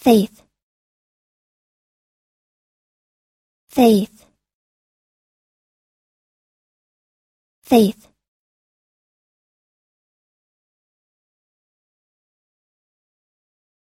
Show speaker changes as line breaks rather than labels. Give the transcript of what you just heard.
faith, faith, faith.